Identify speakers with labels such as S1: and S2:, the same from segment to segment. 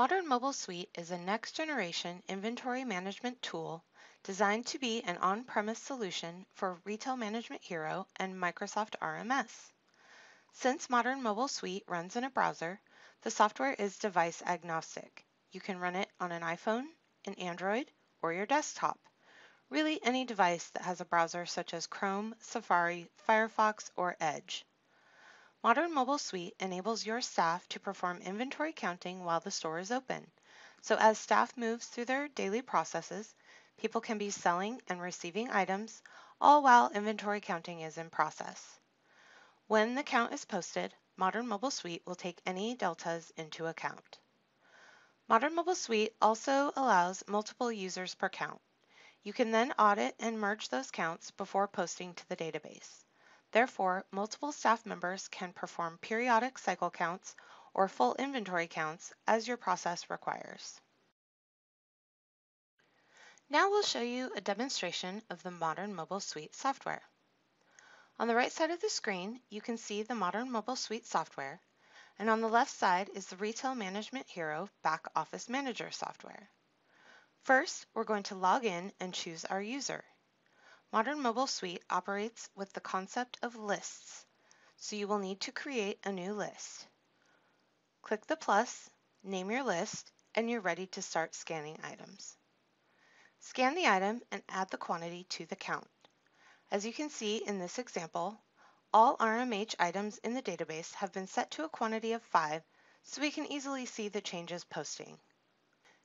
S1: Modern Mobile Suite is a next-generation inventory management tool designed to be an on-premise solution for Retail Management Hero and Microsoft RMS. Since Modern Mobile Suite runs in a browser, the software is device agnostic. You can run it on an iPhone, an Android, or your desktop. Really any device that has a browser such as Chrome, Safari, Firefox, or Edge. Modern Mobile Suite enables your staff to perform inventory counting while the store is open. So as staff moves through their daily processes, people can be selling and receiving items, all while inventory counting is in process. When the count is posted, Modern Mobile Suite will take any deltas into account. Modern Mobile Suite also allows multiple users per count. You can then audit and merge those counts before posting to the database. Therefore, multiple staff members can perform periodic cycle counts or full inventory counts as your process requires. Now we'll show you a demonstration of the Modern Mobile Suite software. On the right side of the screen, you can see the Modern Mobile Suite software, and on the left side is the Retail Management Hero Back Office Manager software. First, we're going to log in and choose our user. Modern Mobile Suite operates with the concept of lists, so you will need to create a new list. Click the plus, name your list, and you're ready to start scanning items. Scan the item and add the quantity to the count. As you can see in this example, all RMH items in the database have been set to a quantity of 5 so we can easily see the changes posting.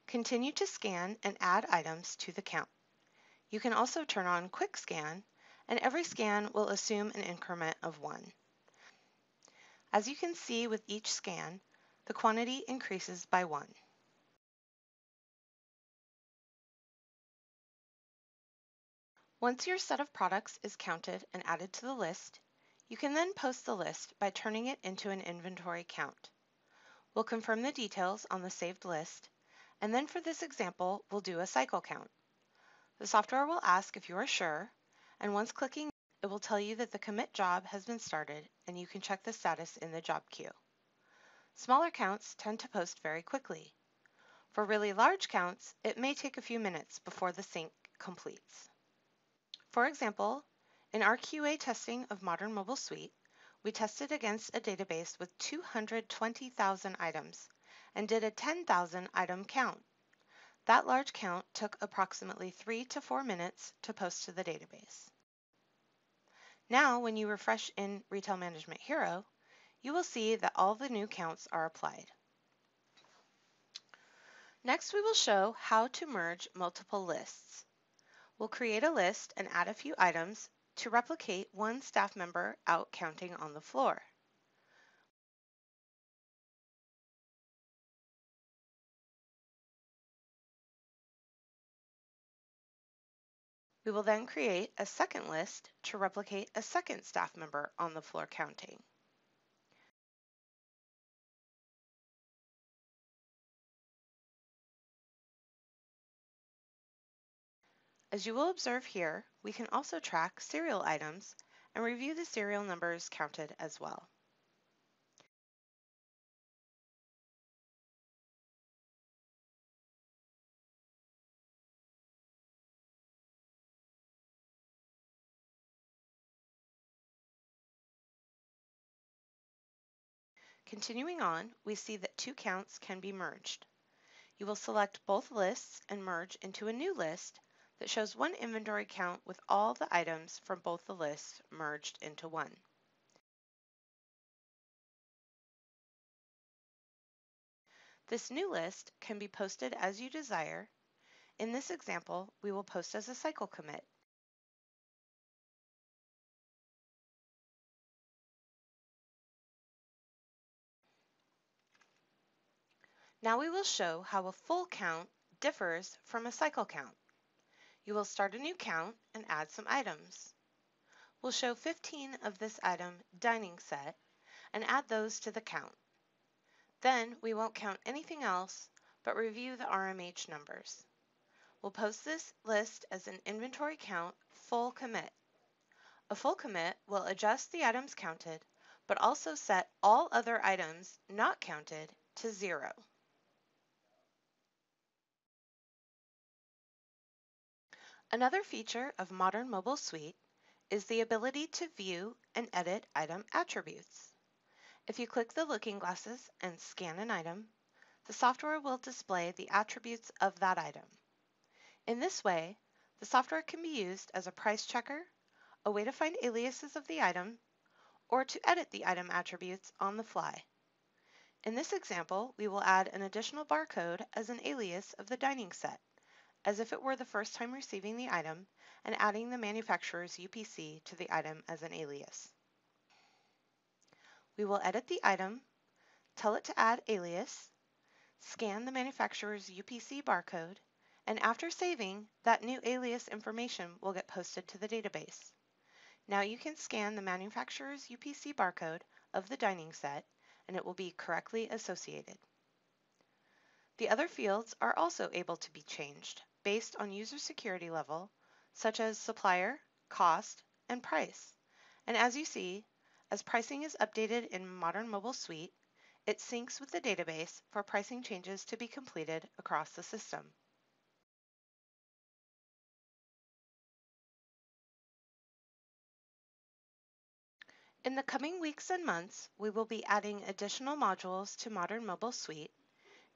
S1: Continue to scan and add items to the count. You can also turn on Quick Scan, and every scan will assume an increment of 1. As you can see with each scan, the quantity increases by 1. Once your set of products is counted and added to the list, you can then post the list by turning it into an inventory count. We'll confirm the details on the saved list, and then for this example, we'll do a cycle count. The software will ask if you are sure, and once clicking, it will tell you that the commit job has been started and you can check the status in the job queue. Smaller counts tend to post very quickly. For really large counts, it may take a few minutes before the sync completes. For example, in our QA testing of Modern Mobile Suite, we tested against a database with 220,000 items and did a 10,000 item count. That large count took approximately three to four minutes to post to the database. Now, when you refresh in Retail Management Hero, you will see that all the new counts are applied. Next, we will show how to merge multiple lists. We'll create a list and add a few items to replicate one staff member out counting on the floor. We will then create a second list to replicate a second staff member on the floor counting. As you will observe here, we can also track serial items and review the serial numbers counted as well. Continuing on, we see that two counts can be merged. You will select both lists and merge into a new list that shows one inventory count with all the items from both the lists merged into one. This new list can be posted as you desire. In this example, we will post as a cycle commit. Now we will show how a full count differs from a cycle count. You will start a new count and add some items. We'll show 15 of this item dining set and add those to the count. Then we won't count anything else but review the RMH numbers. We'll post this list as an inventory count full commit. A full commit will adjust the items counted but also set all other items not counted to zero. Another feature of Modern Mobile Suite is the ability to view and edit item attributes. If you click the looking glasses and scan an item, the software will display the attributes of that item. In this way, the software can be used as a price checker, a way to find aliases of the item, or to edit the item attributes on the fly. In this example, we will add an additional barcode as an alias of the dining set, as if it were the first time receiving the item, and adding the manufacturer's UPC to the item as an alias. We will edit the item, tell it to add alias, scan the manufacturer's UPC barcode, and after saving, that new alias information will get posted to the database. Now you can scan the manufacturer's UPC barcode of the dining set and it will be correctly associated. The other fields are also able to be changed based on user security level, such as supplier, cost, and price. And as you see, as pricing is updated in Modern Mobile Suite, it syncs with the database for pricing changes to be completed across the system. In the coming weeks and months, we will be adding additional modules to Modern Mobile Suite,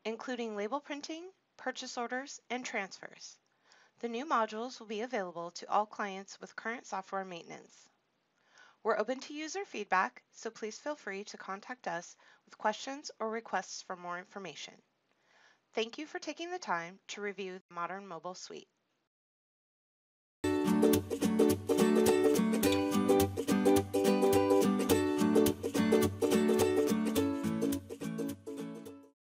S1: including label printing, purchase orders, and transfers. The new modules will be available to all clients with current software maintenance. We're open to user feedback, so please feel free to contact us with questions or requests for more information. Thank you for taking the time to review the Modern Mobile Suite.